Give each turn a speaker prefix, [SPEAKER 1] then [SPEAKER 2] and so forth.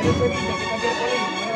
[SPEAKER 1] 没有规定，大家都可以。